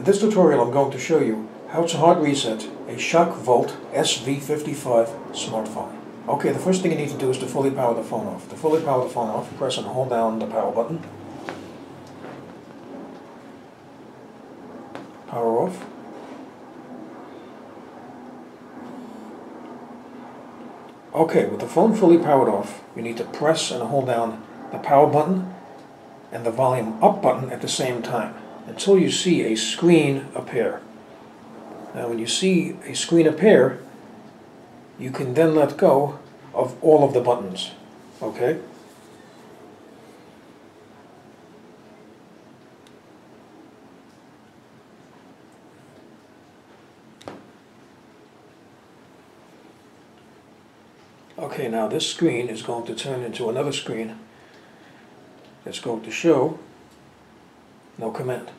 In this tutorial I'm going to show you how to hard reset a Schok Volt SV55 smartphone. Okay, the first thing you need to do is to fully power the phone off. To fully power the phone off, press and hold down the power button. Power off. Okay, with the phone fully powered off, you need to press and hold down the power button and the volume up button at the same time until you see a screen appear. Now when you see a screen appear, you can then let go of all of the buttons, okay? Okay, now this screen is going to turn into another screen that's going to show no command.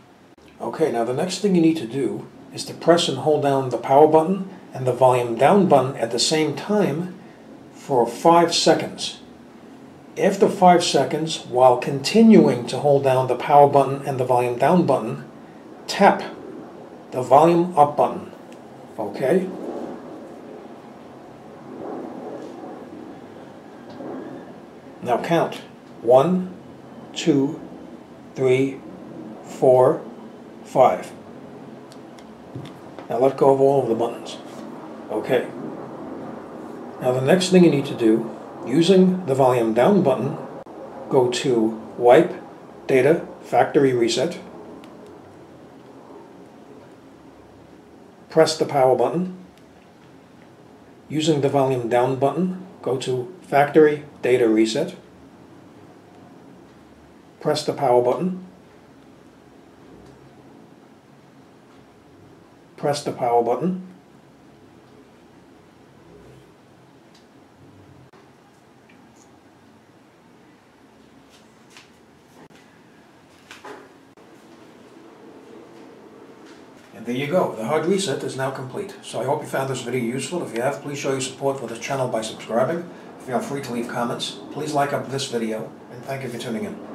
Okay, now the next thing you need to do is to press and hold down the power button and the volume down button at the same time for five seconds. After five seconds, while continuing to hold down the power button and the volume down button, tap the volume up button. Okay? Now count. One, two, three, four, five. Now let go of all of the buttons. Okay. Now the next thing you need to do, using the volume down button, go to Wipe Data Factory Reset. Press the power button. Using the volume down button, go to Factory Data Reset. Press the power button. Press the power button. And there you go, the hard reset is now complete. So I hope you found this video useful. If you have, please show your support for this channel by subscribing. Feel free to leave comments. Please like up this video, and thank you for tuning in.